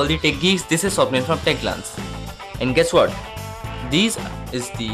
All the tech geeks, this is Swapnil from TechGlance. And guess what? This is the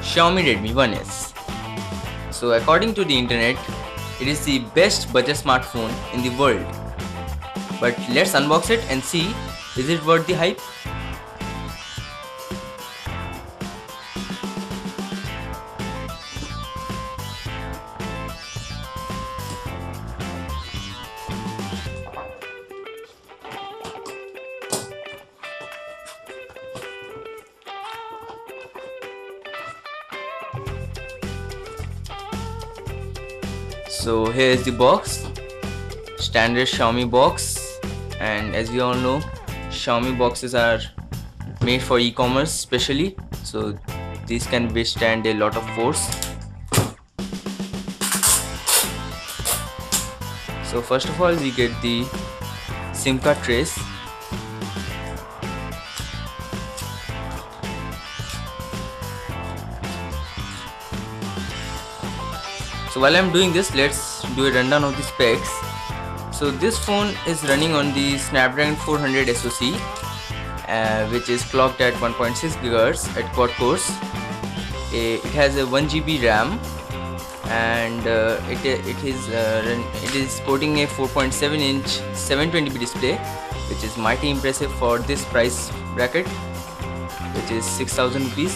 Xiaomi Redmi 1S. So according to the internet, it is the best budget smartphone in the world. But let's unbox it and see is it worth the hype? So here is the box, standard Xiaomi box. And as we all know Xiaomi boxes are made for e-commerce specially so these can withstand a lot of force. So first of all we get the SIM card trace so while I'm doing this let's do a rundown of the specs. So this phone is running on the Snapdragon 400 SoC uh, which is clocked at 1.6 GHz at quad cores. It has a 1 GB RAM and uh, it, it is uh, it is sporting a 4.7 inch 720p display which is mighty impressive for this price bracket which is 6000 rupees.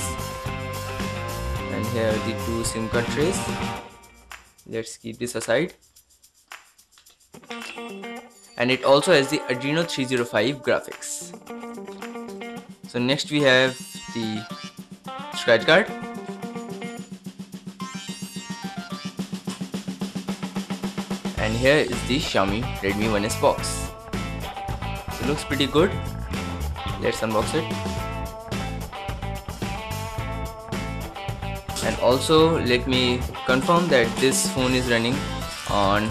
And here are the two SIM card trays let's keep this aside. And it also has the Adreno 305 graphics. So next we have the scratch card and here is the Xiaomi Redmi 1S box. So looks pretty good. Let's unbox it and also let me confirm that this phone is running on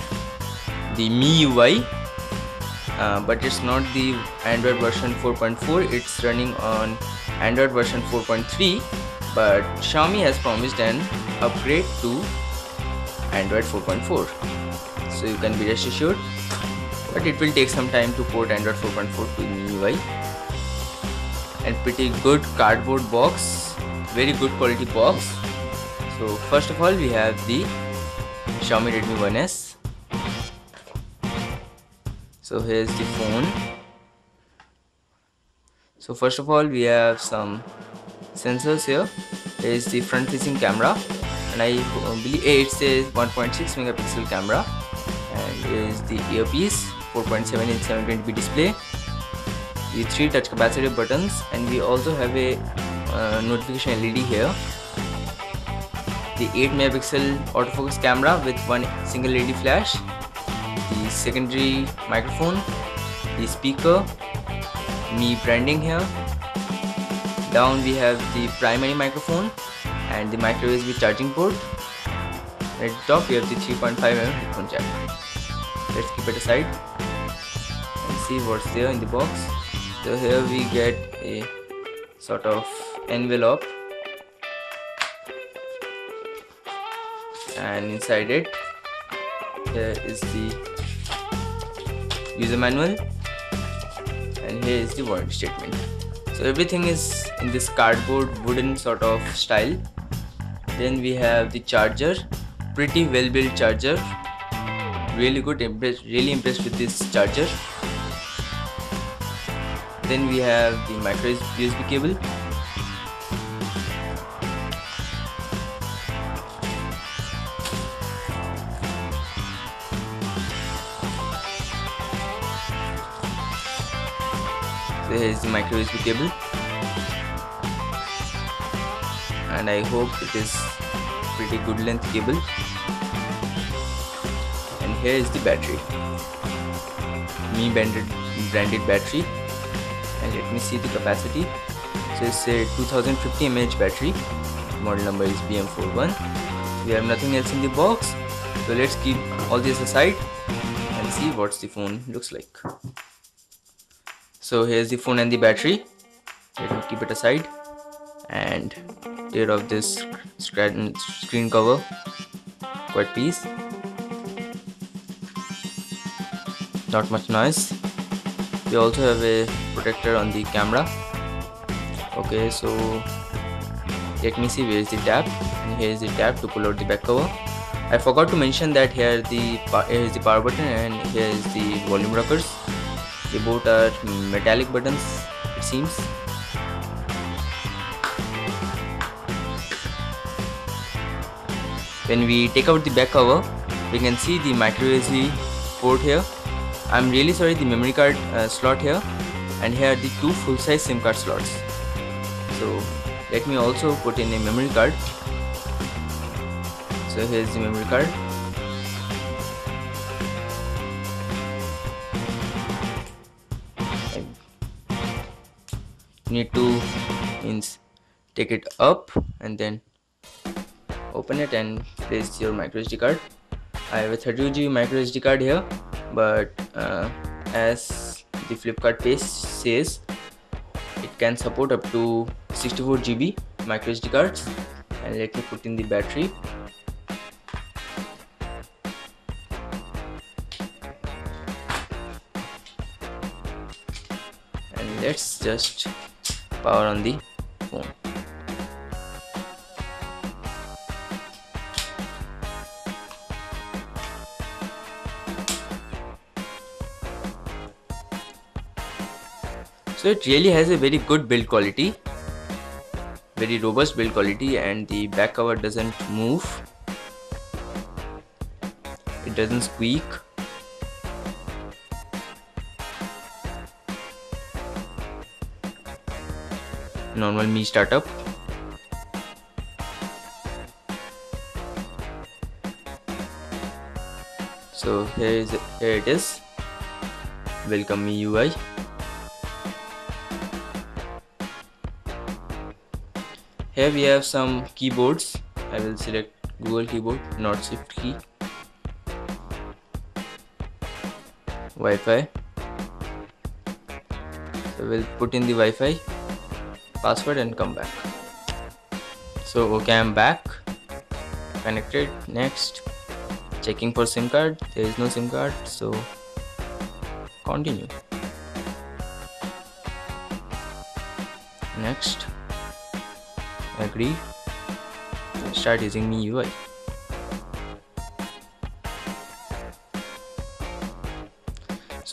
the MIUI uh, but it's not the Android version 4.4 it's running on Android version 4.3 but Xiaomi has promised an upgrade to Android 4.4 so you can be rest assured but it will take some time to port Android 4.4 to MIUI and pretty good cardboard box very good quality box so first of all we have the Xiaomi Redmi 1S so here's the phone. So first of all we have some sensors here. here is the front facing camera. And I believe it says 1.6 megapixel camera. And is the earpiece 4.7 inch 720p display the three touch capacitive buttons. And we also have a uh, notification LED here the 8 megapixel autofocus camera with one single LED flash the secondary microphone the speaker Mi branding here. Down we have the primary microphone and the micro USB charging port. At the top we have the 3.5mm headphone jack. Let's keep it aside and see what's there in the box. So here we get a sort of envelope and inside it here is the user manual and here is the warranty statement. So everything is in this cardboard wooden sort of style. Then we have the charger pretty well built charger. Really good impressed really impressed with this charger. Then we have the micro USB cable is the micro USB cable. And I hope it is pretty good length cable. And here is the battery. Mi branded, branded battery. And let me see the capacity. So it's a 2050 mAh battery. Model number is BM41 we have nothing else in the box. So let's keep all this aside and see what the phone looks like so here's the phone and the battery. Let me keep it aside. And tear off this screen cover. Quite piece not much noise. We also have a protector on the camera. Okay so let me see where is the tab. And here is the tab to pull out the back cover. I forgot to mention that here the here is the power button and here is the volume rockers they both are metallic buttons it seems. When we take out the back cover we can see the micro SD port here. I'm really sorry the memory card uh, slot here. And here are the two full-size SIM card slots. So let me also put in a memory card. So here's the memory card need to means take it up and then open it and place your micro SD card. I have a 32GB micro SD card here but uh, as the Flipkart page says it can support up to 64 GB micro SD cards. And let me put in the battery. And let's just power on the phone. So it really has a very good build quality very robust build quality and the back cover doesn't move. It doesn't squeak normal Mi startup. So here is here it is. Welcome MIUI here we have some keyboards. I will select Google keyboard not shift key. Wi-Fi. So we'll put in the Wi-Fi password and come back. So okay I'm back. Connected. Next. Checking for SIM card. There is no SIM card so continue. Next. Agree. Start using MIUI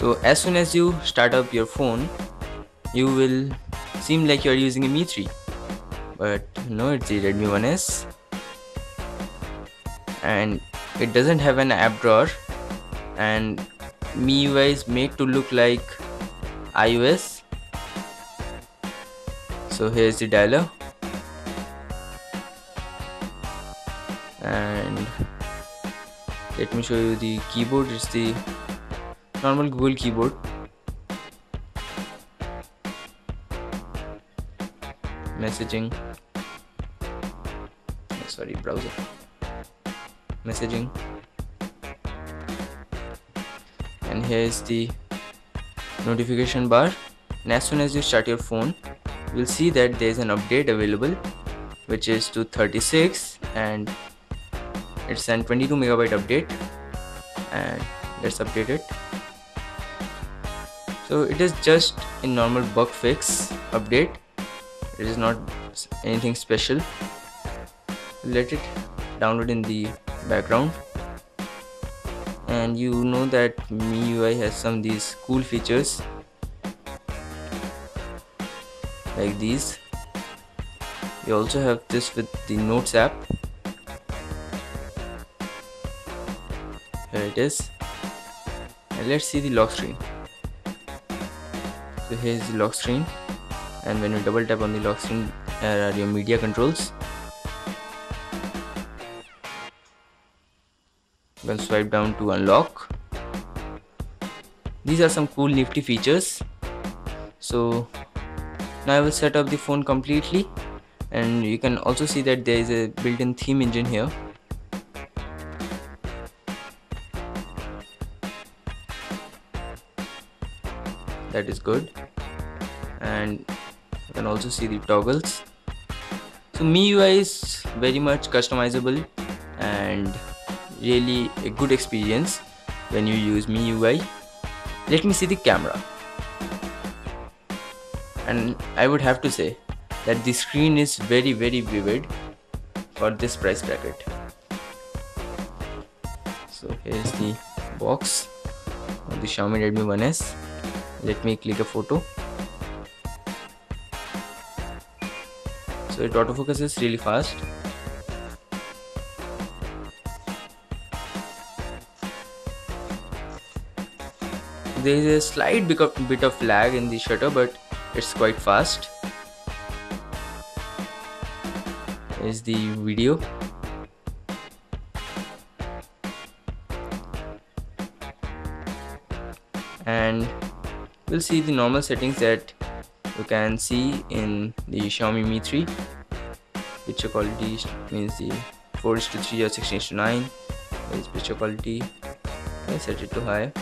so as soon as you start up your phone you will seem like you are using a Mi 3 but no it's the Redmi 1S and it doesn't have an app drawer and MIUI is made to look like iOS so here's the dialer. And let me show you the keyboard. It's the normal Google keyboard messaging. Oh, sorry browser. Messaging. And here is the notification bar. And as soon as you start your phone you'll see that there is an update available which is to 36 and it's an 22 megabyte update and let's update it. So it is just a normal bug fix update it is not anything special. Let it download in the background. And you know that MIUI has some these cool features. Like these. You also have this with the notes app. Here it is. And let's see the lock screen. So here's the lock screen and when you double tap on the lock screen there are your media controls. You can swipe down to unlock. These are some cool nifty features. So now I will set up the phone completely. And you can also see that there is a built-in theme engine here. That is good. And you can also see the toggles. So MIUI is very much customizable and really a good experience when you use MIUI let me see the camera. And I would have to say that the screen is very very vivid for this price bracket. So here's the box. Of the Xiaomi Redmi 1S let me click a photo so it autofocuses really fast. There is a slight bit of lag in the shutter but it's quite fast. Is the video. And we'll see the normal settings that you can see in the Xiaomi Mi 3 picture quality means the 4 to 3 or 16 to 9 is picture quality. I set it to high.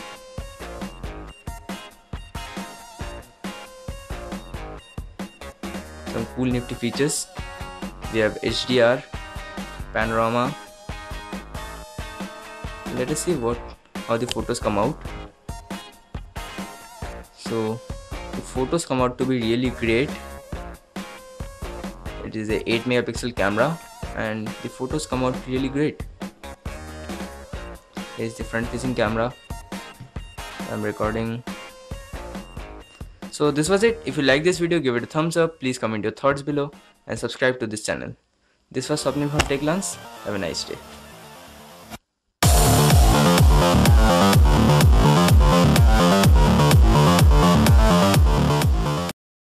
Some cool nifty features. We have HDR panorama. Let us see what how the photos come out. So the photos come out to be really great it is a 8 megapixel camera and the photos come out really great here's the front facing camera I'm recording so this was it. If you like this video, give it a thumbs up. Please comment your thoughts below and subscribe to this channel. This was Swapnil from TechGlance. Have a nice day.